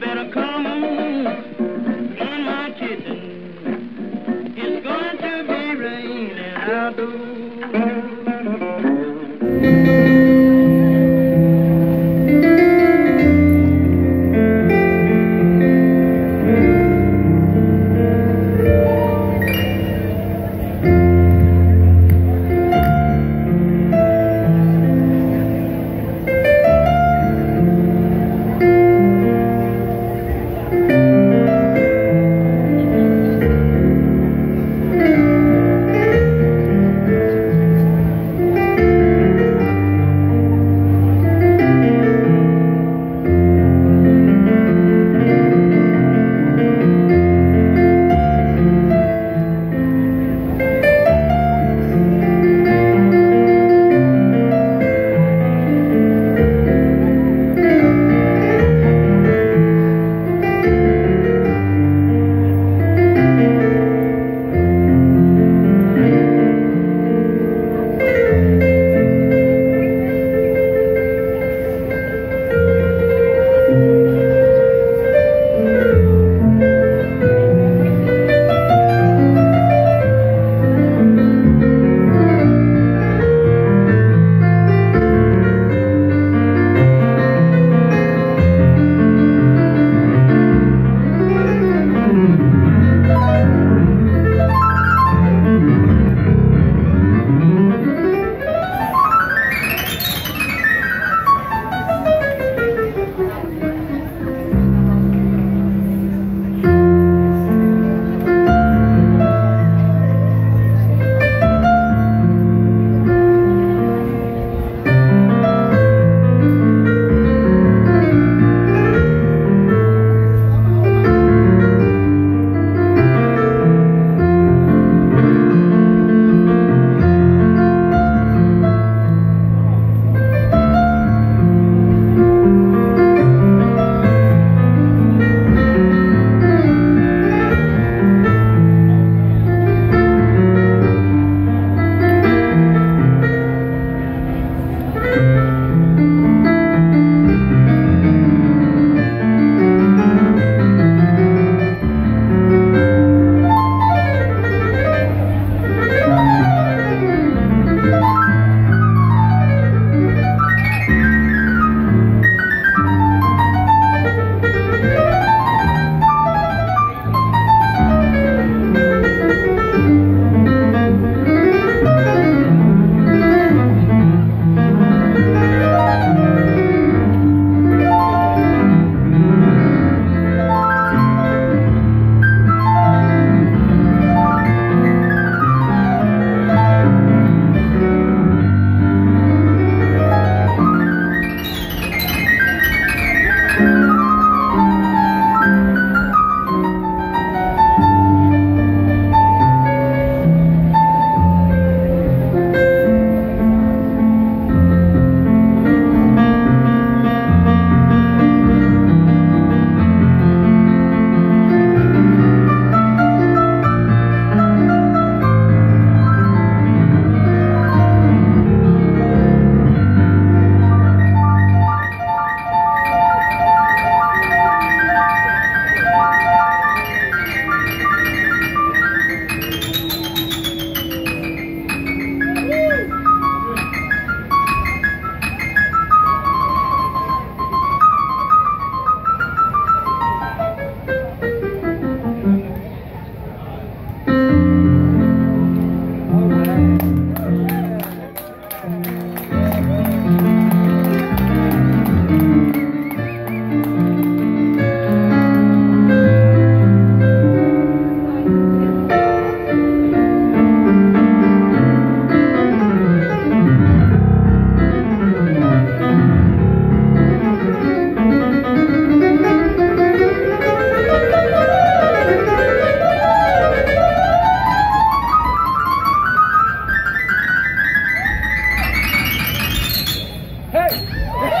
better come Ei!